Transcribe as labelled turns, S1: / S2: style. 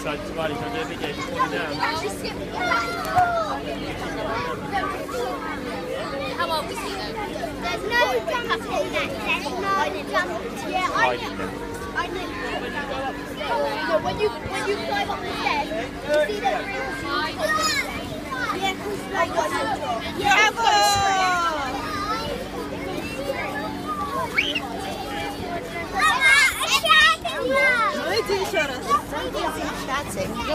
S1: How about we see? There's no jump Yeah, I know. I know. When you when you climb up the stairs, you see the real. Yeah, because like. Yeah.
S2: Señor.